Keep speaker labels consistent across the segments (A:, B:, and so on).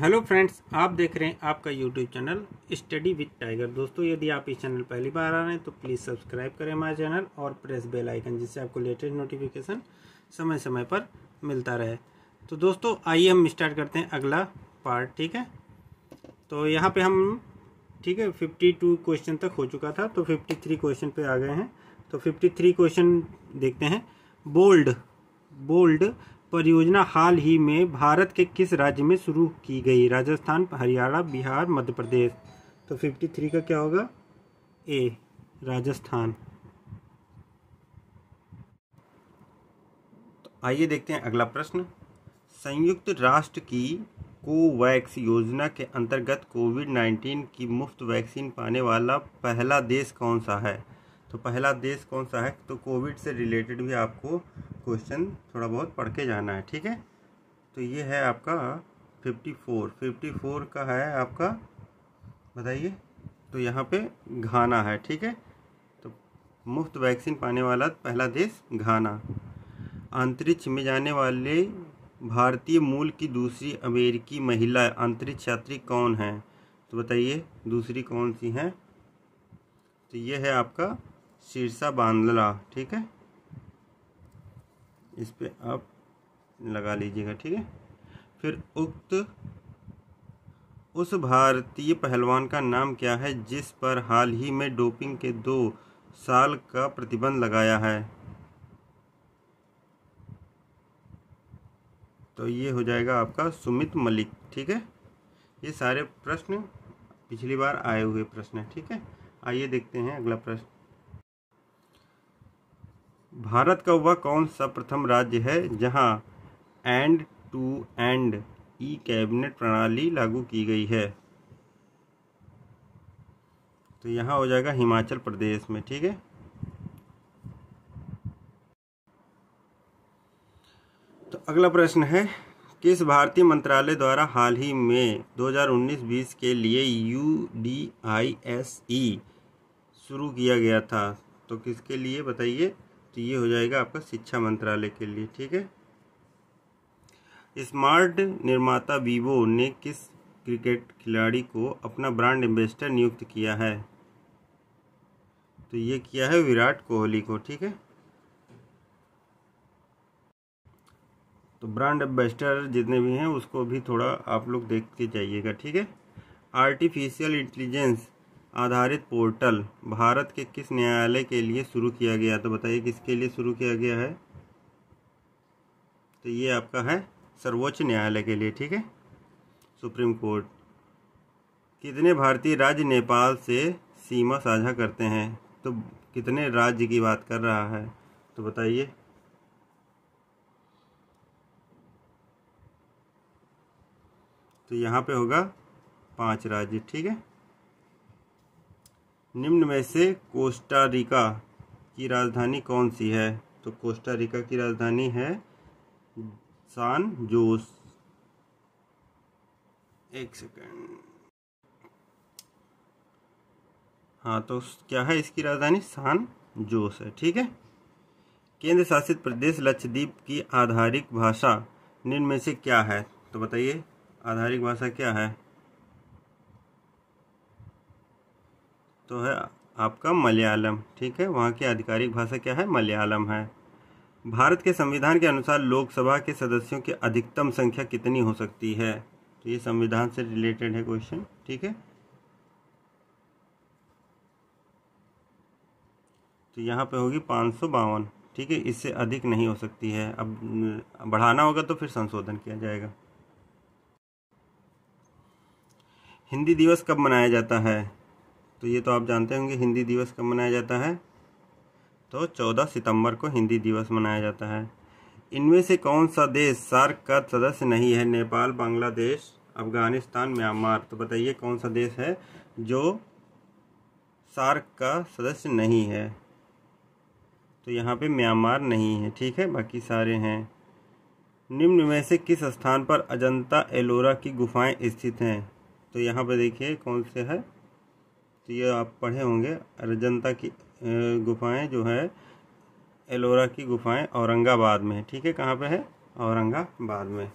A: Hello friends, आप देख रहे हैं आपका YouTube channel study with tiger दोस्तों, यदि आप इस चैनल पहली बार आ रहे हैं तो प्लीज़ सब्सक्राइब करें हमारे चैनल और प्रेस बेल आइकन जिससे आपको लेटेस्ट नोटिफिकेशन समय समय पर मिलता रहे। तो दोस्तों, आइए हम स्टार्ट करते हैं अगला पार्ट ठीक है? तो यहाँ पे हम, ठीक है फिफ्टी टू क्वेश्चन तक हो चुका था तो फिफ्टी थ्री क्वेश्चन पे आ गए हैं। तो फिफ्टी थ्री क्वेश्चन देखते हैं। बोल्ड बोल्ड परियोजना हाल ही में भारत के किस राज्य में शुरू की गई? राजस्थान, हरियाणा, बिहार, मध्य प्रदेश। तो 53 का क्या होगा? ए राजस्थान। तो आइए देखते हैं अगला प्रश्न। संयुक्त राष्ट्र की कोवैक्स योजना के अंतर्गत कोविड 19 की मुफ़्त वैक्सीन पाने वाला पहला देश कौन सा है? तो पहला देश कौन सा है? तो कोविड से रिलेटेड भी आपको क्वेश्चन थोड़ा बहुत पढ़ के जाना है, ठीक है? तो ये है आपका फिफ्टी फोर फिफ्टी फोर का है आपका, बताइए। तो यहाँ पे घाना है, ठीक है? तो मुफ़्त वैक्सीन पाने वाला पहला देश घाना। अंतरिक्ष में जाने वाले भारतीय मूल की दूसरी अमेरिकी महिला अंतरिक्ष यात्री कौन है? तो बताइए, दूसरी कौन सी हैं? तो ये है आपका शीर्षा बांदला ठीक है? इस पर आप लगा लीजिएगा, ठीक है? फिर उक्त, उस भारतीय पहलवान का नाम क्या है, जिस पर हाल ही में डोपिंग के दो साल का प्रतिबंध लगाया है? तो ये हो जाएगा आपका सुमित मलिक, ठीक है? ये सारे प्रश्न पिछली बार आए हुए प्रश्न है, ठीक है? आइए देखते हैं अगला प्रश्न। भारत का वह कौन सा प्रथम राज्य है जहाँ end to end e cabinet प्रणाली लागू की गई है? तो यहाँ हो जाएगा हिमाचल प्रदेश में, ठीक है? तो अगला प्रश्न है, किस भारतीय मंत्रालय द्वारा हाल ही में 2019-20 के लिए U D I S E शुरू किया गया था? तो किसके लिए, बताइए? तो ये हो जाएगा आपका शिक्षा मंत्रालय के लिए, ठीक है? स्मार्ट निर्माता वीवो ने किस क्रिकेट खिलाड़ी को अपना ब्रांड एम्बेसडर नियुक्त किया है? तो ये किया है विराट कोहली को, ठीक है? तो ब्रांड एम्बेसडर जितने भी हैं, उसको भी थोड़ा आप लोग देख के जाइएगा, ठीक है? आर्टिफिशियल इंटेलिजेंस आधारित पोर्टल भारत के किस न्यायालय के लिए शुरू किया गया? तो बताइए किसके लिए शुरू किया गया है? तो ये आपका है सर्वोच्च न्यायालय के लिए, ठीक है? Supreme court. कितने भारतीय राज्य नेपाल से सीमा साझा करते हैं? तो कितने राज्य की बात कर रहा है? तो बताइए। तो यहाँ पे होगा पाँच राज्य, ठीक है? निम्न में से कोस्टा रिका की राजधानी कौन सी है? तो कोस्टा रिका की राजधानी है सान जोस। एक सेकेंड। हाँ तो क्या है इसकी राजधानी? सान जोस है, ठीक है? केंद्र शासित प्रदेश लक्षद्वीप की आधारिक भाषा निम्न में से क्या है? तो बताइए आधारिक भाषा क्या है? तो है आपका मलयालम, ठीक है? वहाँ की आधिकारिक भाषा क्या है? मलयालम है। भारत के संविधान के अनुसार लोकसभा के सदस्यों की अधिकतम संख्या कितनी हो सकती है? तो ये संविधान से रिलेटेड है क्वेश्चन, ठीक है? तो यहाँ पे होगी पाँच सौ बावन, ठीक है? इससे अधिक नहीं हो सकती है। अब बढ़ाना होगा तो फिर संशोधन किया जाएगा। हिंदी दिवस कब मनाया जाता है? तो ये तो आप जानते होंगे हिंदी दिवस कब मनाया जाता है? तो चौदह सितंबर को हिंदी दिवस मनाया जाता है। इनमें से कौन सा देश सार्क का सदस्य नहीं है? नेपाल, बांग्लादेश, अफ़गानिस्तान, म्यांमार। तो बताइए कौन सा देश है जो सार्क का सदस्य नहीं है? तो यहाँ पे म्यांमार नहीं है, ठीक है? बाकी सारे हैं। निम्न में से किस स्थान पर अजंता एलोरा की गुफाएँ स्थित हैं? तो यहाँ पे देखिए कौन से है। तो ये आप पढ़े होंगे अजंता की गुफाएँ जो है, एलोरा की गुफाएँ औरंगाबाद में है। ठीक है, कहाँ पे है? औरंगाबाद में।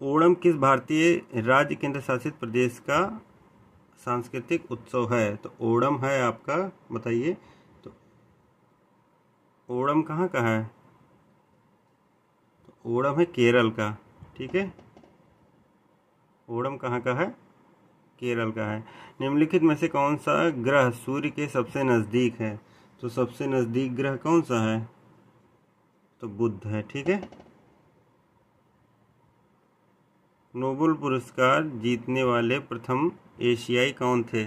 A: ओणम किस भारतीय राज्य केंद्र शासित प्रदेश का सांस्कृतिक उत्सव है? तो ओणम है आपका, बताइए। तो ओणम कहाँ का है? तो ओणम है केरल का, ठीक है। ओणम कहाँ का है? केरल का है। निम्नलिखित में से कौन सा ग्रह सूर्य के सबसे नज़दीक है? तो सबसे नज़दीक ग्रह कौन सा है? तो बुध है, ठीक है? नोबल पुरस्कार जीतने वाले प्रथम एशियाई कौन थे?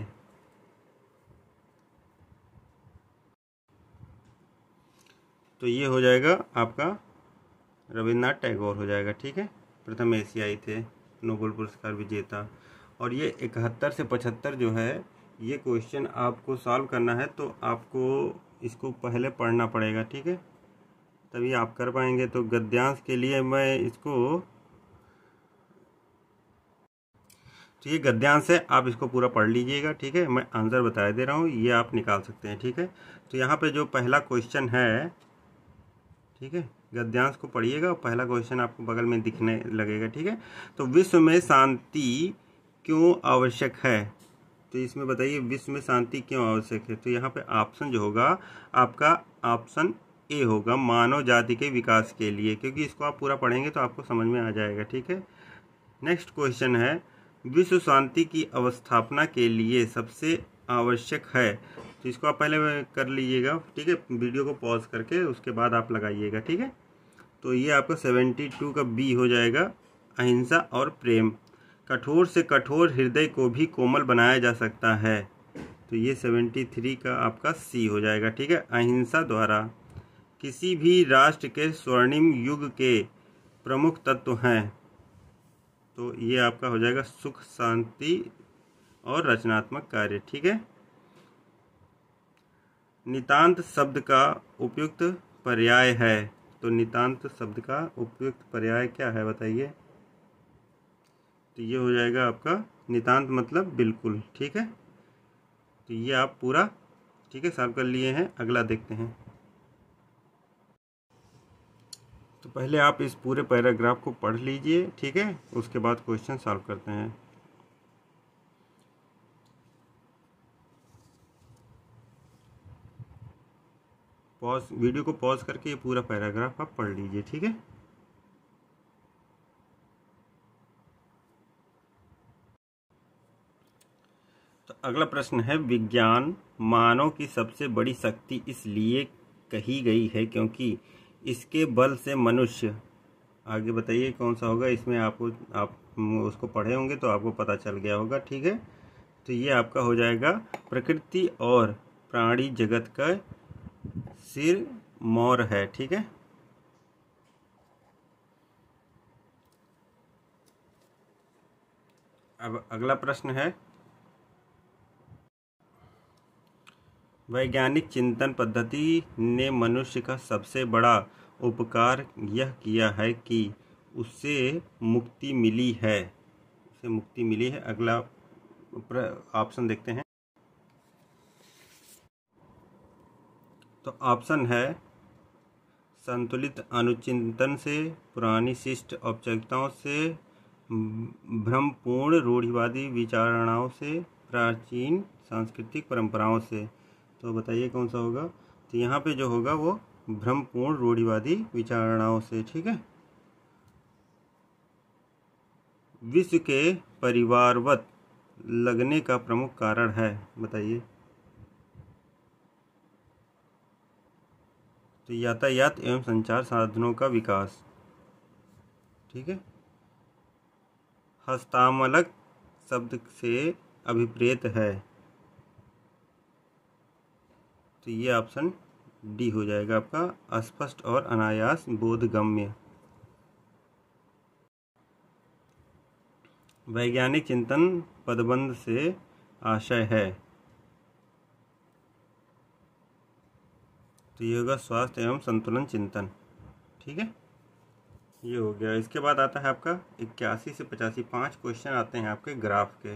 A: तो ये हो जाएगा आपका रविन्द्रनाथ टैगोर हो जाएगा, ठीक है? प्रथम एशियाई थे। नोबेल पुरस्कार विजेता। और ये इकहत्तर से पचहत्तर जो है, ये क्वेश्चन आपको सॉल्व करना है तो आपको इसको पहले पढ़ना पड़ेगा, ठीक है? तभी आप कर पाएँगे। तो गद्यांश के लिए मैं इसको तो ये गद्यांश है, आप इसको पूरा पढ़ लीजिएगा, ठीक है? मैं आंसर बता दे रहा हूँ, ये आप निकाल सकते हैं, ठीक है? तो यहाँ पे जो पहला क्वेश्चन है, ठीक है? गद्यांश को पढ़िएगा पहला क्वेश्चन आपको बगल में दिखने लगेगा, ठीक है? तो विश्व में शांति क्यों आवश्यक है? तो इसमें बताइए, विश्व में शांति क्यों आवश्यक है? तो यहाँ पे ऑप्शन जो होगा, आपका ऑप्शन ए होगा, मानव जाति के विकास के लिए। क्योंकि इसको आप पूरा पढ़ेंगे तो आपको समझ में आ जाएगा, ठीक है? नेक्स्ट क्वेश्चन है, विश्व शांति की अवस्थापना के लिए सबसे आवश्यक है। तो इसको आप पहले कर लीजिएगा, ठीक है? वीडियो को पॉज करके उसके बाद आप लगाइएगा, ठीक है? तो ये आपका सेवेंटी टू का बी हो जाएगा, अहिंसा और प्रेम। कठोर से कठोर हृदय को भी कोमल बनाया जा सकता है। तो ये सेवेंटी थ्री का आपका सी हो जाएगा, ठीक है? अहिंसा द्वारा। किसी भी राष्ट्र के स्वर्णिम युग के प्रमुख तत्व हैं। तो ये आपका हो जाएगा सुख, शांति और रचनात्मक कार्य, ठीक है? नितांत शब्द का उपयुक्त पर्याय है। तो नितांत शब्द का उपयुक्त पर्याय क्या है बताइए? तो ये हो जाएगा आपका नितांत मतलब बिल्कुल, ठीक है? तो ये आप पूरा, ठीक है सॉल्व कर लिए हैं, अगला देखते हैं। तो पहले आप इस पूरे पैराग्राफ को पढ़ लीजिए, ठीक है? उसके बाद क्वेश्चन सॉल्व करते हैं। पॉज वीडियो को पॉज करके ये पूरा पैराग्राफ आप पढ़ लीजिए, ठीक है? तो अगला प्रश्न है, विज्ञान मानव की सबसे बड़ी शक्ति इसलिए कही गई है क्योंकि इसके बल से मनुष्य, आगे बताइए कौन सा होगा, इसमें आपको, आप उसको पढ़े होंगे तो आपको पता चल गया होगा, ठीक है? तो ये आपका हो जाएगा प्रकृति और प्राणी जगत का सिर, मोर है, ठीक है? अब अगला प्रश्न है। वैज्ञानिक चिंतन पद्धति ने मनुष्य का सबसे बड़ा उपकार यह किया है कि उससे मुक्ति मिली है। उसे मुक्ति मिली है। अगला ऑप्शन देखते हैं। तो ऑप्शन है संतुलित अनुचिंतन से, पुरानी शिष्ट औपचारिकताओं से, भ्रमपूर्ण रूढ़िवादी विचारणाओं से, प्राचीन सांस्कृतिक परंपराओं से। तो बताइए कौन सा होगा? तो यहाँ पे जो होगा वो भ्रमपूर्ण रूढ़िवादी विचारणाओं से, ठीक है? विश्व के परिवारवत लगने का प्रमुख कारण है, बताइए। तो यातायात एवं संचार साधनों का विकास। ठीक है? हस्तामलक शब्द से अभिप्रेत है। तो ये ऑप्शन डी हो जाएगा आपका, अस्पष्ट और अनायास बोधगम्य। वैज्ञानिक चिंतन पदबंध से आशय है। तो ये होगा स्वास्थ्य एवं संतुलन चिंतन। ठीक है? ये हो गया। इसके बाद आता है आपका इक्यासी से पचासी, पाँच क्वेश्चन आते हैं आपके ग्राफ के।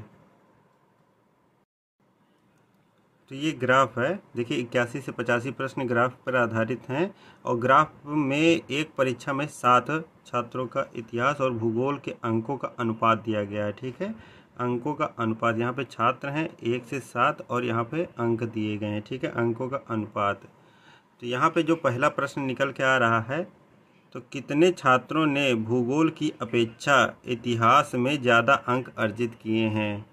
A: तो ये ग्राफ है। देखिए, इक्यासी से पचासी प्रश्न ग्राफ पर आधारित हैं और ग्राफ में एक परीक्षा में सात छात्रों का इतिहास और भूगोल के अंकों का अनुपात दिया गया है। ठीक है? अंकों का अनुपात। यहाँ पे छात्र हैं एक से सात और यहाँ पे अंक दिए गए हैं। ठीक है? अंकों का अनुपात। तो यहाँ पे जो पहला प्रश्न निकल के आ रहा है तो कितने छात्रों ने भूगोल की अपेक्षा इतिहास में ज़्यादा अंक अर्जित किए हैं?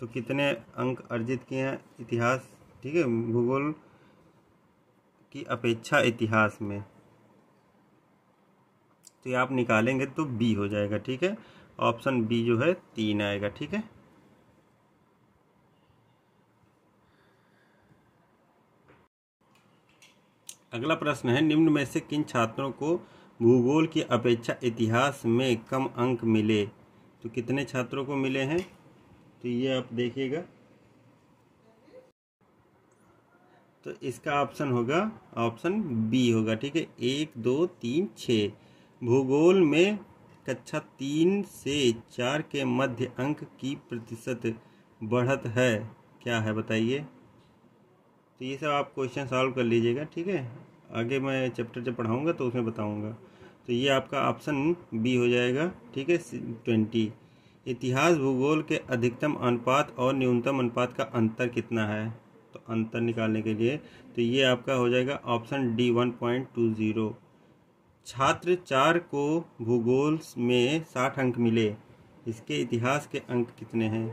A: तो कितने अंक अर्जित किए हैं इतिहास, ठीक है, भूगोल की अपेक्षा इतिहास में? तो ये आप निकालेंगे तो बी हो जाएगा, ठीक है? ऑप्शन बी जो है, तीन आएगा, ठीक है? अगला प्रश्न है, निम्न में से किन छात्रों को भूगोल की अपेक्षा इतिहास में कम अंक मिले? तो कितने छात्रों को मिले हैं? तो ये आप देखिएगा। तो इसका ऑप्शन होगा ऑप्शन बी होगा, ठीक है? एक, दो, तीन छ भूगोल में कक्षा तीन से चार के मध्य अंक की प्रतिशत बढ़त है। क्या है, बताइए? तो ये सब आप क्वेश्चन सॉल्व कर लीजिएगा, ठीक है? आगे मैं चैप्टर जब पढ़ाऊँगा तो उसमें बताऊँगा। तो ये आपका ऑप्शन बी हो जाएगा, ठीक है? ट्वेंटी इतिहास, भूगोल के अधिकतम अनुपात और न्यूनतम अनुपात का अंतर कितना है? तो अंतर निकालने के लिए तो ये आपका हो जाएगा option D one point two zero छात्र चार को भूगोल में साठ अंक मिले। इसके इतिहास के अंक कितने हैं?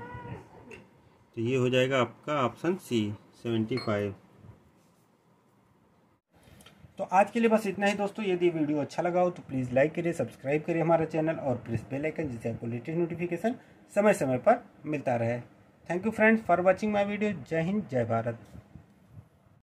A: तो ये हो जाएगा आपका ऑप्शन सी सेवेंटी फाइव।
B: तो आज के लिए बस इतना ही दोस्तों, यदि वीडियो अच्छा लगा हो तो प्लीज़ लाइक करिए, सब्सक्राइब करिए हमारा चैनल और प्रेस बेल आइकन जिससे आपको लेटेस्ट नोटिफिकेशन समय समय पर मिलता रहे। Thank you friends for watching my video Jai Hind, Jai Bharat.